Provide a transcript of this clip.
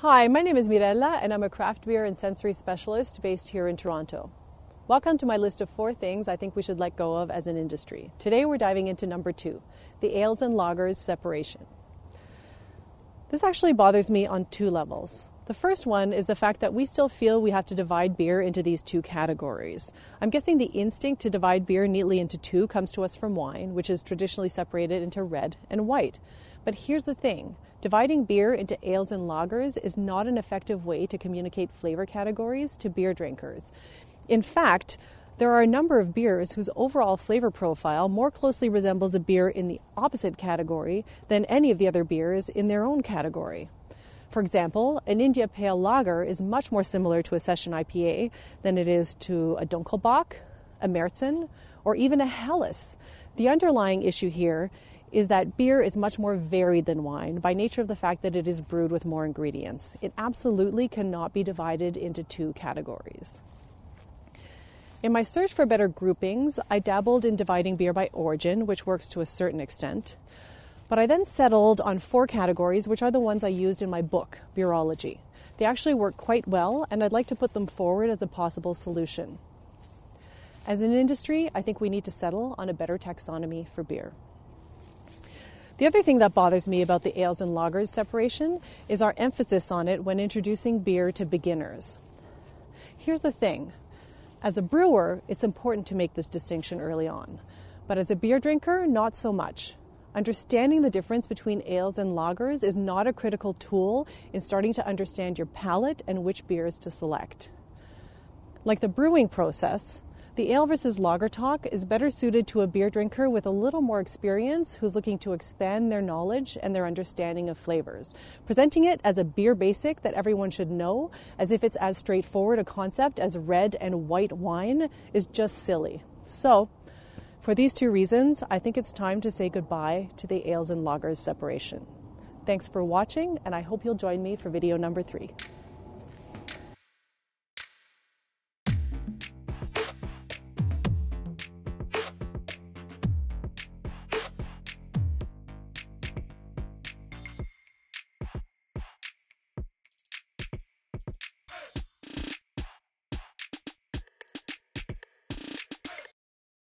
Hi, my name is Mirella, and I'm a craft beer and sensory specialist based here in Toronto. Welcome to my list of four things I think we should let go of as an industry. Today we're diving into number two the ales and lagers separation. This actually bothers me on two levels. The first one is the fact that we still feel we have to divide beer into these two categories. I'm guessing the instinct to divide beer neatly into two comes to us from wine, which is traditionally separated into red and white. But here's the thing Dividing beer into ales and lagers is not an effective way to communicate flavor categories to beer drinkers. In fact, there are a number of beers whose overall flavor profile more closely resembles a beer in the opposite category than any of the other beers in their own category. For example, an India Pale Lager is much more similar to a Session IPA than it is to a Dunkelbock, a Märzen, or even a Helles. The underlying issue here is that beer is much more varied than wine by nature of the fact that it is brewed with more ingredients. It absolutely cannot be divided into two categories. In my search for better groupings, I dabbled in dividing beer by origin, which works to a certain extent. But I then settled on four categories, which are the ones I used in my book, Beerology. They actually work quite well, and I'd like to put them forward as a possible solution. As an industry, I think we need to settle on a better taxonomy for beer. The other thing that bothers me about the ales and lagers separation is our emphasis on it when introducing beer to beginners. Here's the thing as a brewer, it's important to make this distinction early on, but as a beer drinker, not so much. Understanding the difference between ales and lagers is not a critical tool in starting to understand your palate and which beers to select. Like the brewing process, the ale versus lager talk is better suited to a beer drinker with a little more experience who's looking to expand their knowledge and their understanding of flavors. Presenting it as a beer basic that everyone should know, as if it's as straightforward a concept as red and white wine, is just silly. So, for these two reasons, I think it's time to say goodbye to the ales and lagers separation. Thanks for watching, and I hope you'll join me for video number three.